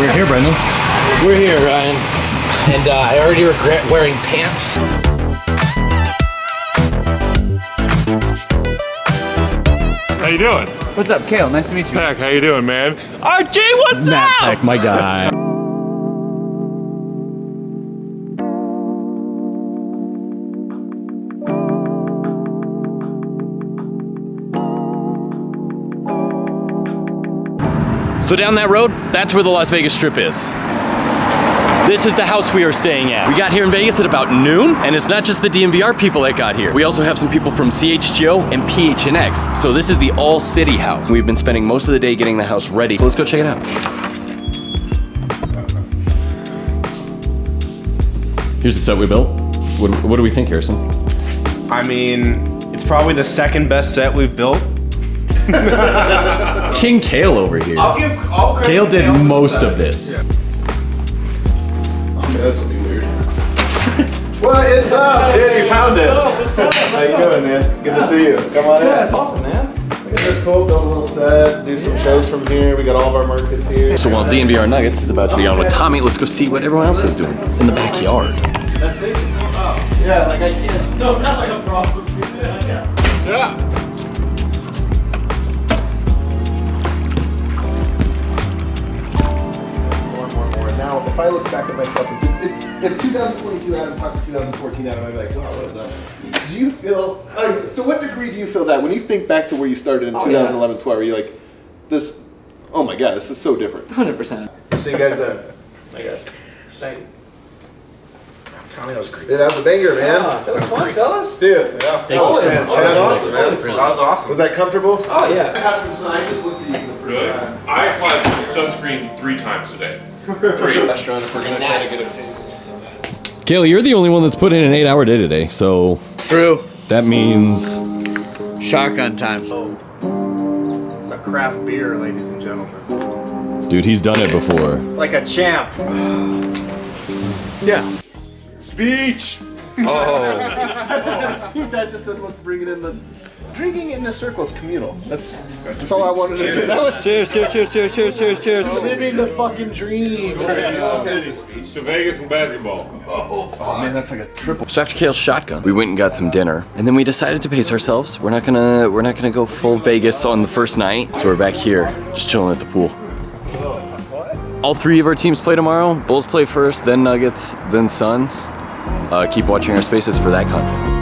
Brendan? We're here, Ryan. And uh, I already regret wearing pants. How you doing? What's up, Kale? Nice to meet you. Peck, how you doing, man? RJ, what's Matt up? Peck, my guy. So down that road, that's where the Las Vegas Strip is. This is the house we are staying at. We got here in Vegas at about noon, and it's not just the DNVR people that got here. We also have some people from CHGO and PHNX. So this is the all city house. We've been spending most of the day getting the house ready. So let's go check it out. Here's the set we built. What, what do we think, Harrison? I mean, it's probably the second best set we've built. King Kale over here. I'll give. I'll credit Kale did Kale for the most set. of this. This will be weird. what is up, dude? You found it. How you doing, man? Good to see you. Come on in. That's awesome, man. Look at this cool, build a little set, do some shows from here. We got all of our markets here. So while DNVR Nuggets is about to be on with Tommy, let's go see what everyone else is doing in the backyard. That's it. Yeah, like I can't. No, not like a problem. More I look back at myself, if, if, if 2022 Adam talked to 2014 Adam, I'd be like, wow, what is that? Do you feel, uh, to what degree do you feel that when you think back to where you started in Oh, yeah. 2011 12, are you like, this, oh my god, this is so different? 100%. See you guys then. My guys. Thank. Tommy, that was great. Yeah, that was a banger, man. that was fun, fellas. Dude, yeah. Thank you so much. That was awesome, man. That was awesome. Was that comfortable? Oh, yeah. I have some signs with you. Good. I applied sunscreen three times today. Three. Restaurant, if we're gonna try to get a Kale, you're the only one that's put in an eight hour day today, so True. that means Shotgun time. Oh. It's a craft beer, ladies and gentlemen. dude, he's done it before. Like a champ. Yeah. Speech! Oh. Speech, I just said let's bring it in the. Drinking in the circle is communal. That's that's all I wanted to do. That was Cheers, cheers, cheers, cheers, cheers, cheers, cheers. living the fucking dream. To Vegas and basketball. Oh, oh man, that's like a triple. So after Kale's shotgun, we went and got some dinner, and then we decided to pace ourselves. We're not gonna we're not gonna go full Vegas on the first night, so we're back here, just chilling at the pool. All three of our teams play tomorrow. Bulls play first, then Nuggets, then Suns. Uh, keep watching our spaces for that content.